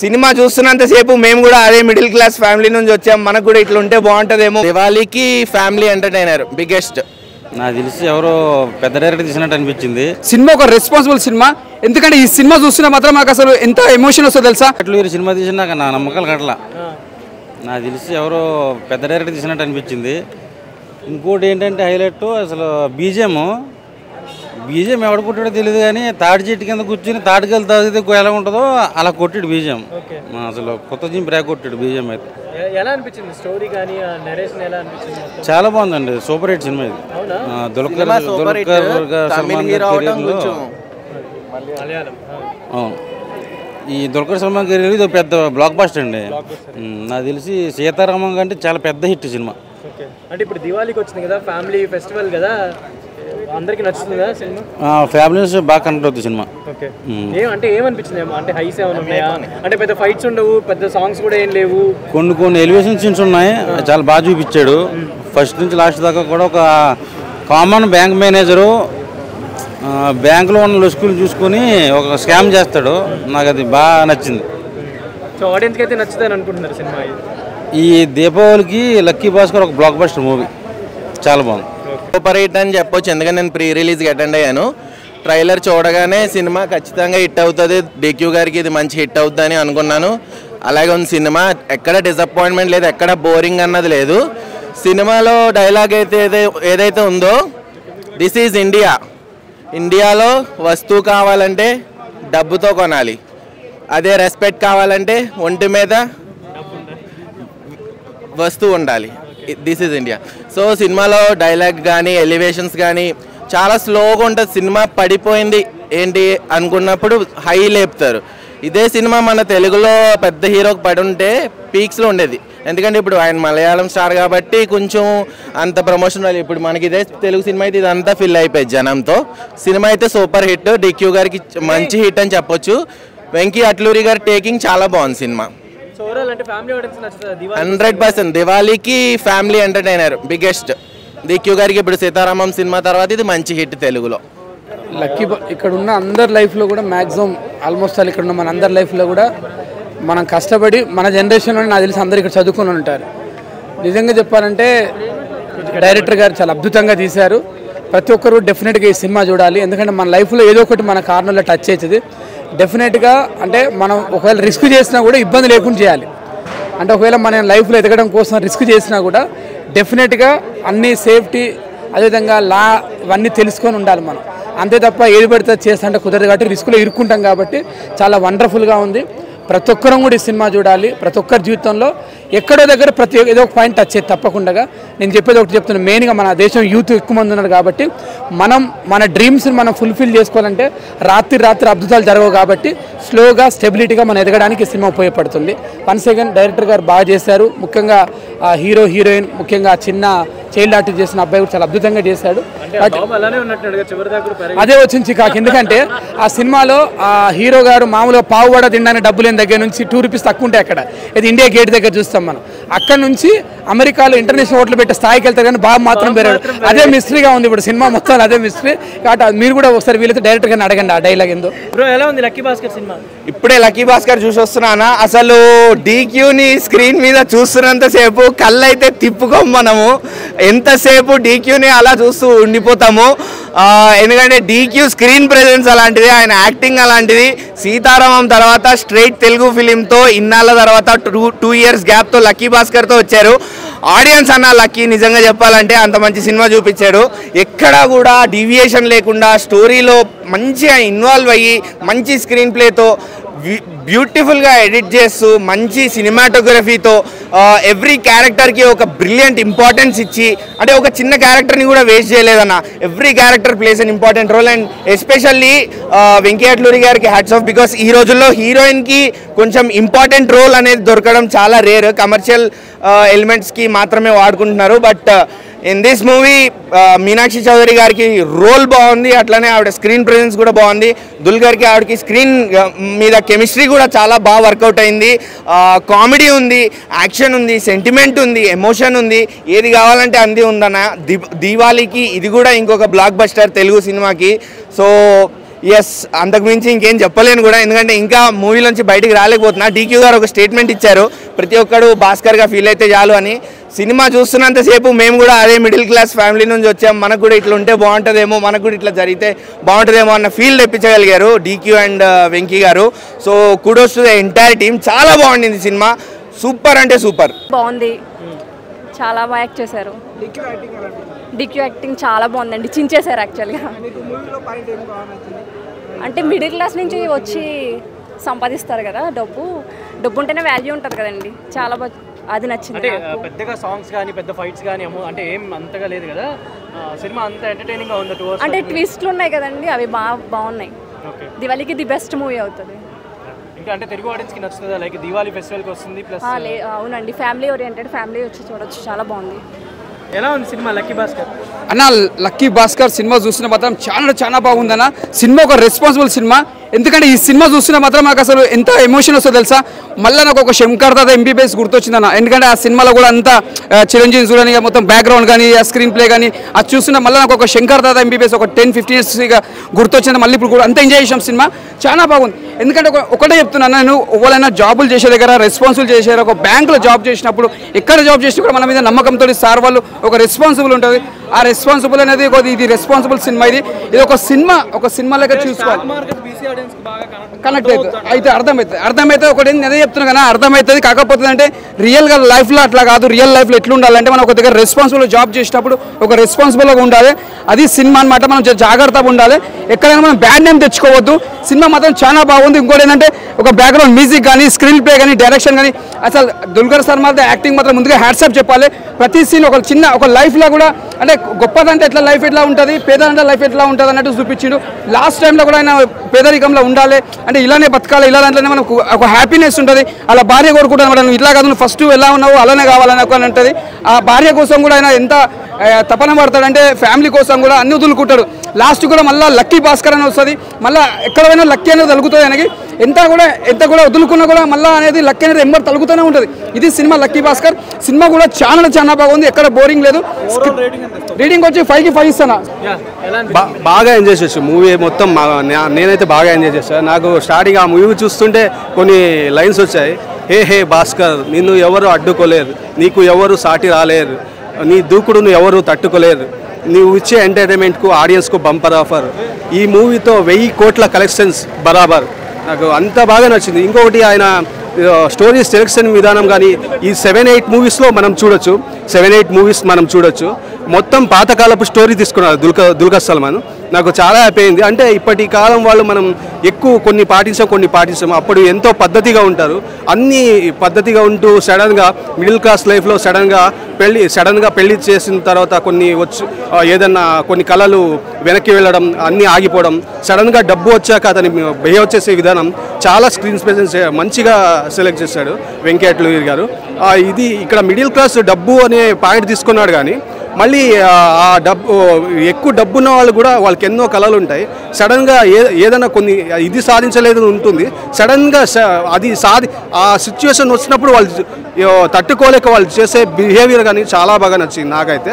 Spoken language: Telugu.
సినిమా చూస్తున్నంతసేపు మేము కూడా అదే మిడిల్ క్లాస్ ఫ్యామిలీ నుంచి వచ్చాం. మనకు కూడా ఇట్లా ఉంటే బాగుంటుందేమో. దివాళీకి ఫ్యామిలీ ఎంటర్టైనర్ బిగ్గెస్ట్ నాకు తెలిసి ఎవరో పెద్ద డైరెక్టర్ తీసినట్టు అనిపించింది. సినిమా ఒక రెస్పాన్సిబుల్ సినిమా. ఎందుకంటే ఈ సినిమా చూస్తున్నా మాత్రం నాకు అసలు ఎంత ఎమోషన్ వస్తుందో తెలుసా? అట్లు వీరు సినిమా తీసినాక నా నమ్మకాలు కట్టలా. నాకు తెలిసి ఎవరో పెద్ద డైరెక్టర్ తీసినట్టు అనిపించింది. ఇంకోటి ఏంటంటే హైలైట్ అసలు బీజేఎం బీజేఎం ఎవడు కొట్టాడో తెలియదు కానీ తాడి చెట్టు కింద కూర్చుని తాటికెళ్ళి తాగితే ఎలా ఉంటుందో అలా కొట్టాడు బీజేఎం అసలు కొత్త జిమ్ బ్రేక్ కొట్టాడు బీజేఎం అయితే. ఎలా అనిపించింది? స్టోరీ కానీ నెరేషన్ ఎలా అనిపించింది చాలా బాగుందండి. సూపర్ హిట్ సినిమా ఇది. దుల్కర్ దుల్కర్ సల్మాన్. అవును. ఈ దుల్కర్ సల్మాన్ కెరీర్ ఇది ఒక పెద్ద బ్లాక్ బాస్టర్ అండి. నాకు తెలిసి సీతారామం కంటే చాలా పెద్ద హిట్ సినిమా. ఓకే. అంటే ఇప్పుడు దివాళీకి వచ్చింది కదా ఫ్యామిలీ ఫెస్టివల్ కదా అందరికి నచ్చుతుంది సినిమా? ఫ్యామిలీస్ బాగా కనెక్ట్ అవుతుంది సినిమా. ఓకే. అంటే ఏమనిపించింది? ఏమో అంటే హైస్ ఏమైనా ఉన్నాయా? అంటే పెద్ద ఫైట్స్ ఉండవు పెద్ద సాంగ్స్ కూడా ఏం లేవు. కొన్ని కొన్ని ఎలివేషన్ సీన్స్ ఉన్నాయి. చాలా బాగా చూపించాడు. ఫస్ట్ నుంచి లాస్ట్ దాకా కూడా ఒక కామన్ బ్యాంక్ మేనేజరు బ్యాంకులో ఉన్న లొసుకులు చూసుకొని ఒక స్కామ్ చేస్తాడు. నాకు అది బాగా నచ్చింది. సో ఆడియన్స్కి అయితే నచ్చుతుంది అనుకుంటున్నారు సినిమా ఇది. ఈ దీపావళికి లక్కీ భాస్కర్ ఒక బ్లాక్ బస్టర్ మూవీ చాలా బాగుంది. సూపర్ హిట్ అని చెప్పొచ్చు. ఎందుకంటే నేను ప్రీ రిలీజ్కి అటెండ్ అయ్యాను. ట్రైలర్ చూడగానే సినిమా ఖచ్చితంగా హిట్ అవుతుంది. డిక్యూ గారికి ఇది మంచి హిట్ అవుతుంది అని అనుకున్నాను. అలాగే ఉంది సినిమా. ఎక్కడ డిసప్పాయింట్మెంట్ లేదు ఎక్కడ బోరింగ్ అన్నది లేదు. సినిమాలో డైలాగ్ అయితే ఏదైతే ఉందో దిస్ ఈజ్ ఇండియా ఇండియాలో వస్తువు కావాలంటే డబ్బుతో కొనాలి. అదే రెస్పెక్ట్ కావాలంటే ఒంటి మీద వస్తువు ఉండాలి. దిస్ ఈజ్ ఇండియా సో సినిమాలో డైలాగ్ కానీ ఎలివేషన్స్ కానీ చాలా స్లోగా ఉంటుంది. సినిమా పడిపోయింది ఏంటి అనుకున్నప్పుడు హై లేపుతారు. ఇదే సినిమా మన తెలుగులో పెద్ద హీరోకి పడి ఉంటే పీక్స్లో ఉండేది. ఎందుకంటే ఇప్పుడు ఆయన మలయాళం స్టార్ కాబట్టి కొంచెం అంత ప్రమోషన్ రాలేదు ఇప్పుడు మనకి ఇదే తెలుగు సినిమా అయితే ఇదంతా ఫిల్ అయిపోయింది జనంతో. సినిమా అయితే సూపర్ హిట్ డిక్యూ గారికి మంచి హిట్ అని చెప్పొచ్చు. వెంకీ అట్లూరి గారి టేకింగ్ చాలా బాగుంది సినిమా. సో ఓవరాల్ అంటే ఫ్యామిలీ ఆడియన్స్ నచ్చుతుంది? Diwali hundred percent. దివాళీకి family entertainer biggest DQ గారికి ఇప్పుడు సీతారామం సినిమా తర్వాత ఇది మంచి హిట్ తెలుగులో. లక్కీ ఇక్కడ ఉన్న అందరి లైఫ్లో కూడా మ్యాక్సిమం ఆల్మోస్ట్ ఆల్ ఇక్కడ ఉన్న మన అందరి లైఫ్లో కూడా మనం కష్టపడి మన జనరేషన్లో నాకు తెలిసి అందరు ఇక్కడ చదువుకుని ఉంటారు. నిజంగా చెప్పాలంటే డైరెక్టర్ గారు చాలా అద్భుతంగా తీశారు. ప్రతి ఒక్కరు డెఫినెట్గా ఈ సినిమా చూడాలి. ఎందుకంటే మన లైఫ్లో ఏదో ఒకటి మన కార్నర్లో టచ్ అవుతుంది. డెఫినెట్గా అంటే మనం ఒకవేళ రిస్క్ చేసినా కూడా ఇబ్బంది లేకుండా చేయాలి. అంటే ఒకవేళ మన లైఫ్లో ఎదగడం కోసం రిస్క్ చేసినా కూడా డెఫినెట్గా అన్ని సేఫ్టీ అదేవిధంగా లా ఇవన్నీ తెలుసుకొని ఉండాలి మనం. అంతే తప్ప ఏది పడితే చేస్తా అంటే కుదరదు కాబట్టి రిస్క్లో ఇరుక్కుంటాం కాబట్టి చాలా వండర్ఫుల్గా ఉంది. ప్రతి ఒక్కరం కూడా ఈ సినిమా చూడాలి. ప్రతి ఒక్కరి జీవితంలో ఎక్కడో దగ్గర ప్రతి ఏదో ఒక పాయింట్ టచ్ తప్పకుండా నేను చెప్పేది ఒకటి చెప్తున్నాను మెయిన్గా మన దేశం యూత్ ఎక్కువ మంది ఉన్నారు కాబట్టి మనం మన డ్రీమ్స్ని మనం ఫుల్ఫిల్ చేసుకోవాలంటే రాత్రి రాత్రి అద్భుతాలు జరగవు కాబట్టి స్లోగా స్టెబిలిటీగా మనం ఎదగడానికి సినిమా ఉపయోగపడుతుంది. వన్ సెకండ్ డైరెక్టర్ గారు బాగా చేశారు. ముఖ్యంగా ఆ హీరో హీరోయిన్ ముఖ్యంగా చిన్న చైల్డ్ ఆర్టిస్ట్ చేసిన అబ్బాయి కూడా చాలా అద్భుతంగా చేశాడు. అదే వచ్చింది చికాకు. ఎందుకంటే ఆ సినిమాలో ఆ హీరో గారు మామూలుగా పావు వడ తినడానికి డబ్బు లేని దగ్గర నుంచి టూ రూపీస్ తక్కువ ఉంటాయి అక్కడ. ఇది ఇండియా గేట్ దగ్గర చూస్తాం. మనం. అక్కడ నుంచి అమెరికాలో ఇంటర్నేషనల్ హోటల్ పెట్టే స్థాయికి వెళ్తారు కానీ బాబు మాత్రం పెరిగాడు అదే మిస్టరీగా ఉంది ఇప్పుడు సినిమా మొత్తం అదే మిస్టరీ కాబట్టి మీరు కూడా ఒకసారి వీళ్ళతో డైరెక్టర్ గారిని అడగండి ఆ డైలాగ్ ఏందో. బ్రో ఎలా ఉంది లక్కీ భాస్కర్ సినిమా? ఇప్పుడే లక్కీ భాస్కర్ చూసి వస్తున్నానా అసలు డీక్యూని స్క్రీన్ మీద చూస్తున్నంతసేపు కళ్ళు అయితే తిప్పుకోం మనము. ఎంతసేపు డీక్యూని అలా చూస్తూ ఉండిపోతాము? ఎందుకంటే డీక్యూ స్క్రీన్ ప్రెజెన్స్ అలాంటిది ఆయన యాక్టింగ్ అలాంటిది. సీతారామం తర్వాత స్ట్రైట్ తెలుగు ఫిలింతో ఇన్నాళ్ళ తర్వాత టూ టూ ఇయర్స్ గ్యాప్తో లక్కీ భాస్కర్తో వచ్చారు. ఆడియన్స్ అన్న లక్కీ నిజంగా చెప్పాలంటే అంత మంచి సినిమా చూపించాడు. ఎక్కడా కూడా డీవియేషన్ లేకుండా స్టోరీలో మంచిగా ఇన్వాల్వ్ అయ్యి మంచి స్క్రీన్ ప్లేతో బ్యూటిఫుల్గా ఎడిట్ చేస్తూ మంచి సినిమాటోగ్రఫీతో ఎవ్రీ క్యారెక్టర్కి ఒక బ్రిలియంట్ ఇంపార్టెన్స్ ఇచ్చి అంటే ఒక చిన్న క్యారెక్టర్ని కూడా waste చేయలేదన్న. Every character plays an important role and especially Venky Atluri గారికి హ్యాట్స్ ఆఫ్ బికాస్ ఈ రోజుల్లో హీరోయిన్కి కొంచెం ఇంపార్టెంట్ రోల్ అనేది దొరకడం చాలా రేర్ కమర్షియల్ ఎలిమెంట్స్కి మాత్రమే వాడుకుంటున్నారు. But in this movie Meenakshi Chaudhary గారికి రోల్ బాగుంది అట్లనే ఆవిడ స్క్రీన్ ప్రెజెన్స్ కూడా బాగుంది. దుల్గర్కి ఆవిడకి స్క్రీన్ uh, మీద కెమిస్ట్రీ కూడా చాలా బాగా వర్కౌట్ అయింది. కామెడీ ఉంది యాక్షన్ ఉంది సెంటిమెంట్ ఉంది ఎమోషన్ ఉంది. ఏది కావాలంటే అంది ఉందన్న. ది దీవాళీకి ఇది కూడా ఇంకొక బ్లాక్ బస్టర్ తెలుగు సినిమాకి. సో ఎస్ అంతకు మించి ఇంకేం చెప్పలేను కూడా. ఎందుకంటే ఇంకా మూవీలోంచి బయటికి రాలేకపోతున్నా. డీక్యూ గారు ఒక స్టేట్మెంట్ ఇచ్చారు. ప్రతి ఒక్కడు భాస్కర్గా ఫీల్ అయితే చాలు అని. సినిమా చూస్తున్నంతసేపు మేము కూడా అదే మిడిల్ క్లాస్ ఫ్యామిలీ నుంచి వచ్చాం. మనకు కూడా ఇట్లా ఉంటే బాగుంటుందేమో మనకు కూడా ఇట్లా జరిగితే బాగుంటుందేమో అన్న ఫీల్ తెప్పించగలిగారు డీక్యూ అండ్ వెంకీ గారు. So kudos to the entire team చాలా బాగుండింది సినిమా. సూపర్ అంటే సూపర్ బాగుంది. చాలా బాగా యాక్ట్ చేశారు. డిక్యూ యాక్టింగ్ చాలా బాగుందండి. చించేశారు యాక్చువల్గా అంటే మిడిల్ క్లాస్ నుంచి వచ్చి సంపాదిస్తారు కదా డబ్బు. డబ్బు ఉంటేనే వాల్యూ ఉంటుంది కదండి. చాలా బాగా అది నచ్చింది. పెద్దగా సాంగ్స్ కానీ పెద్ద ఫైట్స్ కానీ ఏమో అంటే ఏం అంతగా లేదు కదా. సినిమా అంత ఎంటర్టైనింగ్గా ఉంది అంటే ట్విస్ట్లు ఉన్నాయి కదండి అవి బాగా బాగున్నాయి. ఓకే. దివాళీకి ది బెస్ట్ మూవీ అవుతుంది. ఇంకా అంటే తెలుగు ఆడియన్స్కి నచ్చుతుందా? లైక్ దివాళీ ఫెస్టివల్కి వస్తుంది ప్లస్ అవునండి. ఫ్యామిలీ ఓరియంటెడ్ ఫ్యామిలీ వచ్చి చూడొచ్చు. చాలా బాగుంది. ఎలా ఉంది సినిమా లక్కీ భాస్కర్? అన్న లక్కీ భాస్కర్ సినిమా చూసిన మాత్రం చాలా చాలా బాగుందన్న. సినిమా ఒక రెస్పాన్సిబుల్ సినిమా. ఎందుకంటే ఈ సినిమా చూస్తున్న మాత్రం నాకు అసలు ఎంత ఎమోషన్ వస్తుందో తెలుసా? మళ్ళీ నాకు ఒక శంకర్ దాదా ఎంబీబీఎస్ గుర్తొచ్చిందన్న. ఎందుకంటే ఆ సినిమాలో కూడా అంతా చిరంజీవి చూడని మొత్తం బ్యాక్గ్రౌండ్ కానీ ఆ స్క్రీన్ ప్లే కానీ అది చూస్తున్న మళ్ళీ నాకు ఒక శంకర్ దాదా ఎంబీబీఎస్ ఒక టెన్ ఫిఫ్టీన్ ఇయర్స్ ఇక గుర్తొచ్చింది. మళ్ళీ ఇప్పుడు కూడా అంత ఎంజాయ్ చేసాం సినిమా. చాలా బాగుంది. ఎందుకంటే ఒక ఒకటే చెప్తున్నాను నేను ఎవరైనా జాబులు చేసే దగ్గర రెస్పాన్సిబుల్ చేసే దగ్గర ఒక బ్యాంకులో జాబ్ చేసినప్పుడు ఎక్కడ జాబ్ చేసినా కూడా మన మీద నమ్మకంతో సార్ వాళ్ళు ఒక రెస్పాన్సిబుల్ ఉంటుంది ఆ రెస్పాన్సిబుల్ అనేది ఇది రెస్పాన్సిబుల్ సినిమా ఇది. ఇది ఒక సినిమా ఒక సినిమా లెక్క చూసుకోవాలి. కనెక్ట్ అవుతుంది. అయితే అర్థమవుతుంది అర్థమైతే ఒకటి అదే చెప్తున్నా కదా అర్థమవుతుంది కాకపోతే అంటే రియల్గా లైఫ్లో అట్లా కాదు. రియల్ లైఫ్లో ఎట్లా ఉండాలంటే మనం ఒక దగ్గర రెస్పాన్సిబుల్ జాబ్ చేసేటప్పుడు ఒక రెస్పాన్సిబుల్గా ఉండాలి. అది సినిమా అనమాట మనం జాగ్రత్తగా ఉండాలి. ఎక్కడైనా మనం బ్యాడ్ నేమ్ తెచ్చుకోవద్దు. సినిమా మాత్రం చాలా బాగుంది. ఇంకోటి ఏంటంటే ఒక బ్యాక్గ్రౌండ్ మ్యూజిక్ కానీ స్క్రీన్ ప్లే కానీ డైరెక్షన్ కానీ అసలు దుల్కర్ సార్ మాత్రం యాక్టింగ్ మాత్రం ముందుగా హ్యాట్సాప్ చెప్పాలి. ప్రతి సీన్ ఒక చిన్న ఒక లైఫ్లో కూడా అంటే గొప్పదంటే ఎట్లా లైఫ్ ఎట్లా ఉంటుంది పేదలంటే లైఫ్ ఎట్లా ఉంటుంది అన్నట్టు చూపించిండు. లాస్ట్ టైంలో కూడా ఆయన పేదరికంలో ఉండాలి. అంటే ఇలానే బతకాలి ఇలా దాంట్లోనే మనకు ఒక హ్యాపీనెస్ ఉంటుంది. అలా భార్య కోరుకుంటాను అనమాట ఇట్లా కాదు నువ్వు ఫస్ట్ ఎలా ఉన్నావు అలానే కావాలని ఒక ఉంటుంది. ఆ భార్య కోసం కూడా ఆయన ఎంత తపన పడతాడంటే ఫ్యామిలీ కోసం కూడా అన్ని వదులుకుంటాడు. లాస్ట్ కూడా మళ్ళీ లక్కీ భాస్కర్ అని వస్తుంది. మళ్ళీ ఎక్కడ పోయినా లక్కీ అనేది తలుగుతుంది ఆయనకి. ఎంత కూడా ఎంత కూడా వదులుకున్నా కూడా మళ్ళీ అనేది లక్కీ అనేది ఎంబర్ తలుగుతూనే ఉంటుంది. ఇది సినిమా లక్కీ భాస్కర్. సినిమా కూడా చాలా చాలా బాగుంది ఎక్కడ బోరింగ్ లేదు. రీడింగ్ వచ్చి ఫైవ్కి ఫైవ్ ఇస్తాను? బాగా ఎంజాయ్ చేసాను మూవీ మొత్తం నేనైతే బాగా ఎంజాయ్ చేశాను నాకు స్టార్టింగ్ ఆ మూవీ చూస్తుంటే కొన్ని లైన్స్ వచ్చాయి. హే హే భాస్కర్ నిన్ను ఎవరు అడ్డుకోలేరు. నీకు ఎవరు సాటి రాలేరు. నీ దూకుడును ఎవరు తట్టుకోలేరు. నువ్వు ఇచ్చే ఎంటర్టైన్మెంట్కు ఆడియన్స్కు బంపర్ ఆఫర్ ఈ మూవీతో వెయ్యి కోట్ల కలెక్షన్స్ బరాబర్. నాకు అంత బాగా నచ్చింది. ఇంకొకటి ఆయన స్టోరీ సెలెక్షన్ విధానం కానీ ఈ సెవెన్ ఎయిట్ మూవీస్లో మనం చూడొచ్చు. సెవెన్ ఎయిట్ మూవీస్ మనం చూడొచ్చు. మొత్తం పాతకాలపు స్టోరీ తీసుకున్నారు దుల్క దుల్కర్ సల్మాన్. నాకు చాలా హ్యాపీ అయింది. అంటే ఇప్పటి కాలం వాళ్ళు మనం ఎక్కువ కొన్ని పాటించాం కొన్ని పాటించాం అప్పుడు ఎంతో పద్ధతిగా ఉంటారు. అన్ని పద్ధతిగా ఉంటూ సడన్గా మిడిల్ క్లాస్ లైఫ్లో సడన్గా పెళ్ళి సడన్గా పెళ్ళి చేసిన తర్వాత కొన్ని వచ్చి ఏదన్నా కొన్ని కళలు వెనక్కి వెళ్ళడం అన్నీ ఆగిపోవడం సడన్గా డబ్బు వచ్చాక అతని బిహేవ్ చేసే విధానం చాలా స్క్రీన్ స్పేసెస్ మంచిగా సెలెక్ట్ చేశాడు వెంకట్ గారు. ఇది ఇక్కడ మిడిల్ క్లాస్ డబ్బు అనే పాయింట్ తీసుకున్నాడు కానీ మళ్ళీ ఆ, డబ్బు ఎక్కువ డబ్బు ఉన్న వాళ్ళు కూడా వాళ్ళకి ఎన్నో కళలు ఉంటాయి. సడన్గా ఏ ఏదైనా కొన్ని ఇది సాధించలేదు ఉంటుంది. సడన్గా అది సాధి ఆ సిచ్యువేషన్ వచ్చినప్పుడు వాళ్ళు తట్టుకోలేక వాళ్ళు చేసే బిహేవియర్ కానీ చాలా బాగా నచ్చింది నాకైతే.